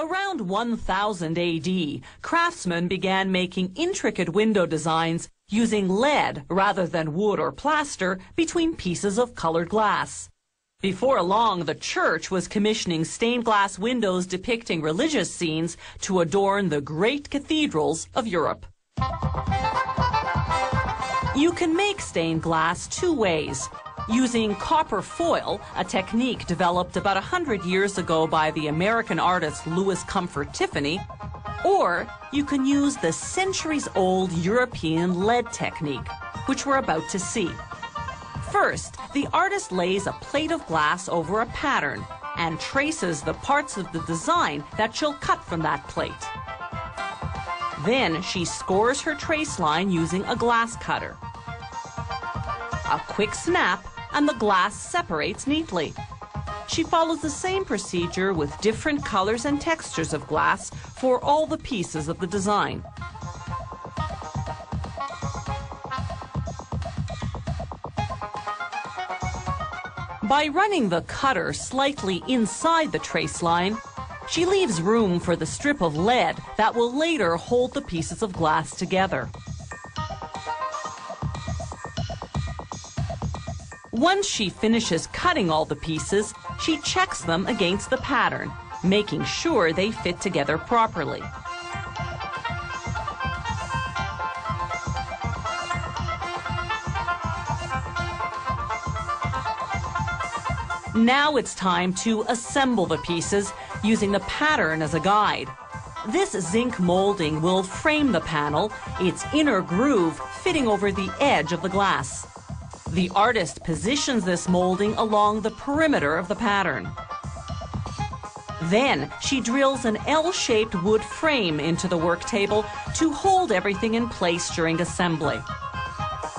Around 1000 AD, craftsmen began making intricate window designs using lead rather than wood or plaster between pieces of colored glass. Before long, the church was commissioning stained glass windows depicting religious scenes to adorn the great cathedrals of Europe. You can make stained glass two ways. Using copper foil, a technique developed about 100 years ago by the American artist Louis Comfort Tiffany, or you can use the centuries-old European lead technique, which we're about to see. First, the artist lays a plate of glass over a pattern and traces the parts of the design that she'll cut from that plate. Then she scores her trace line using a glass cutter. A quick snap and the glass separates neatly. She follows the same procedure with different colors and textures of glass for all the pieces of the design. By running the cutter slightly inside the trace line, she leaves room for the strip of lead that will later hold the pieces of glass together. Once she finishes cutting all the pieces, she checks them against the pattern, making sure they fit together properly. Now it's time to assemble the pieces using the pattern as a guide. This zinc molding will frame the panel, its inner groove fitting over the edge of the glass. The artist positions this molding along the perimeter of the pattern. Then she drills an L-shaped wood frame into the work table to hold everything in place during assembly.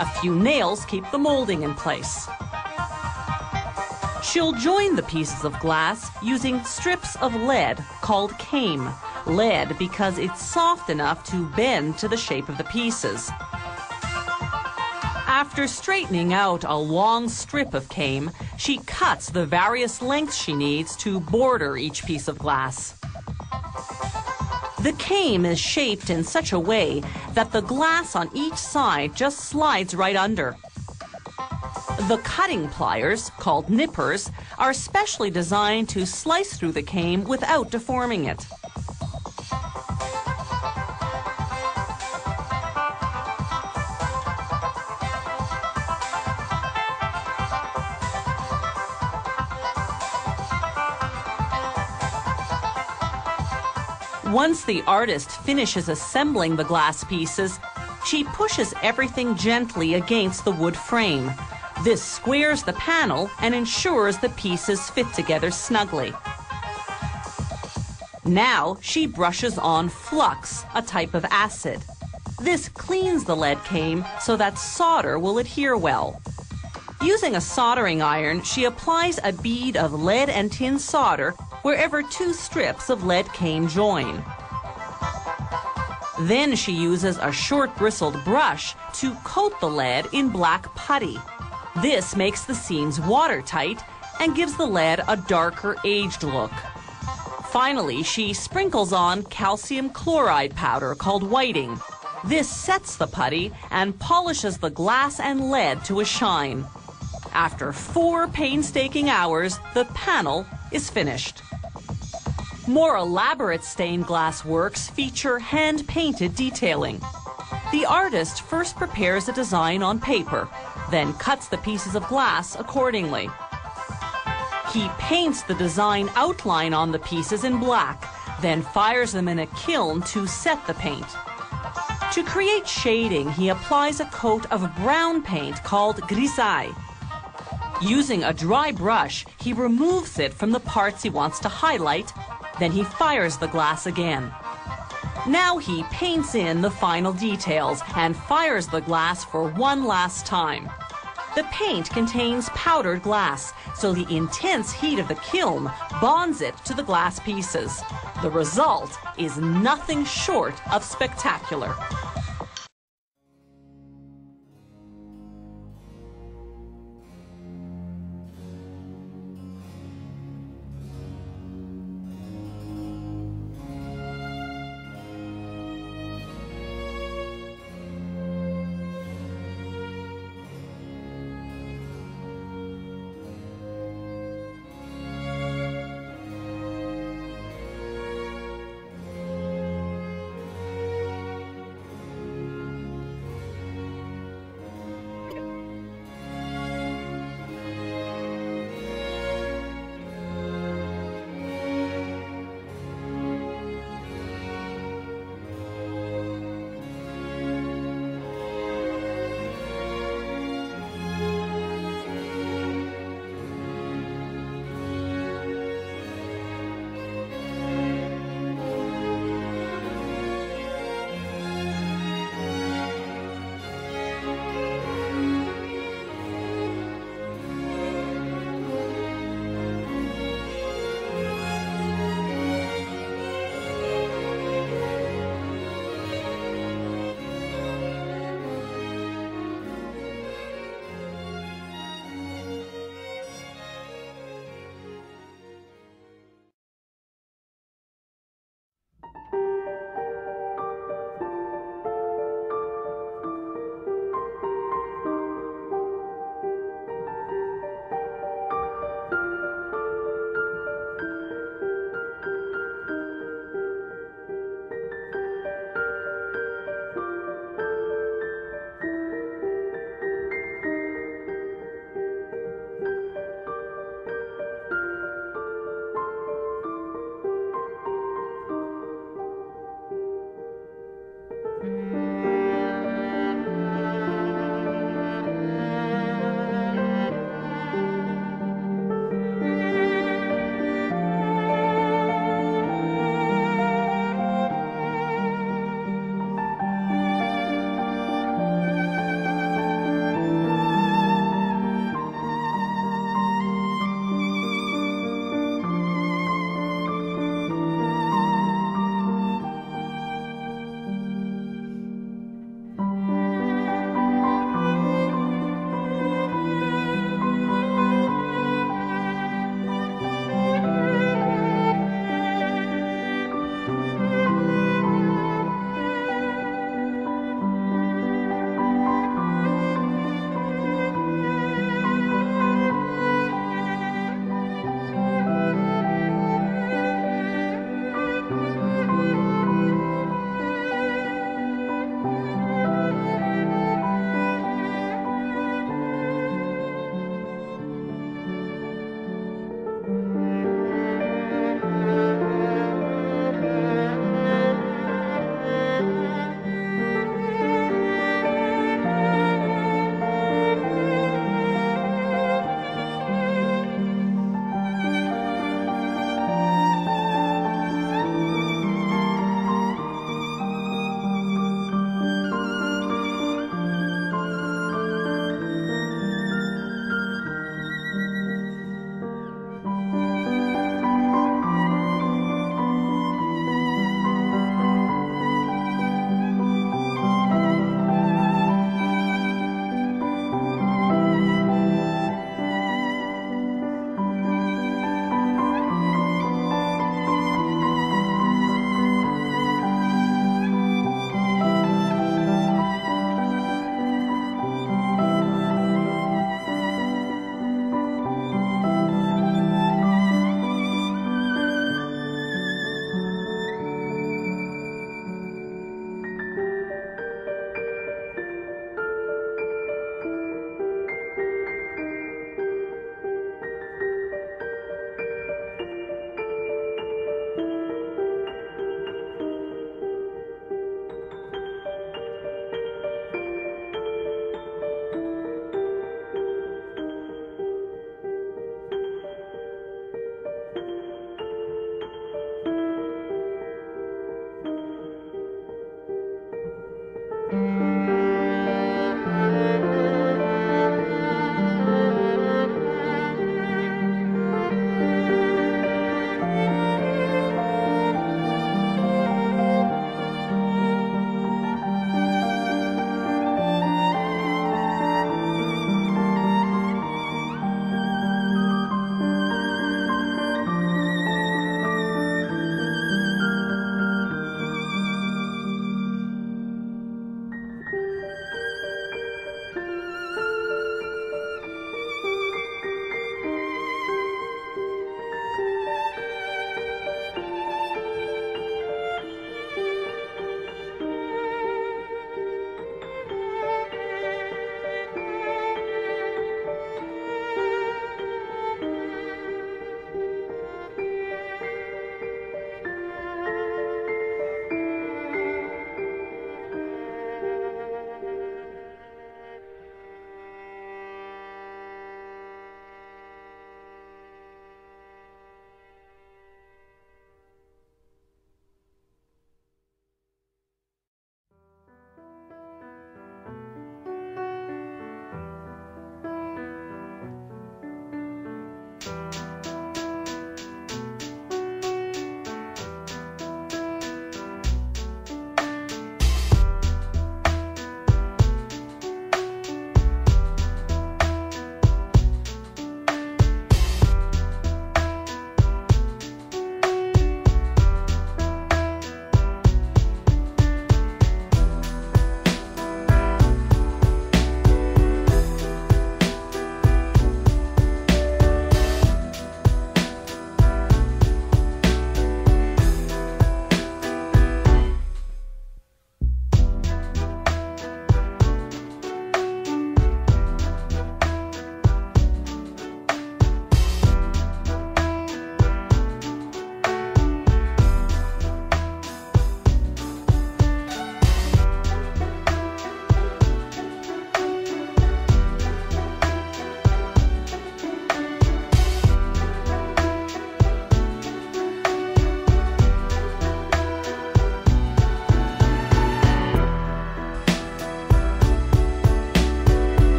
A few nails keep the molding in place. She'll join the pieces of glass using strips of lead called came. Lead because it's soft enough to bend to the shape of the pieces. After straightening out a long strip of came, she cuts the various lengths she needs to border each piece of glass. The came is shaped in such a way that the glass on each side just slides right under. The cutting pliers, called nippers, are specially designed to slice through the came without deforming it. Once the artist finishes assembling the glass pieces, she pushes everything gently against the wood frame. This squares the panel and ensures the pieces fit together snugly. Now she brushes on flux, a type of acid. This cleans the lead came so that solder will adhere well. Using a soldering iron, she applies a bead of lead and tin solder wherever two strips of lead came join. Then she uses a short bristled brush to coat the lead in black putty. This makes the seams watertight and gives the lead a darker aged look. Finally, she sprinkles on calcium chloride powder called whiting. This sets the putty and polishes the glass and lead to a shine. After four painstaking hours, the panel is finished. More elaborate stained glass works feature hand-painted detailing. The artist first prepares a design on paper, then cuts the pieces of glass accordingly. He paints the design outline on the pieces in black, then fires them in a kiln to set the paint. To create shading, he applies a coat of brown paint called grisaille. Using a dry brush, he removes it from the parts he wants to highlight then he fires the glass again. Now he paints in the final details and fires the glass for one last time. The paint contains powdered glass, so the intense heat of the kiln bonds it to the glass pieces. The result is nothing short of spectacular.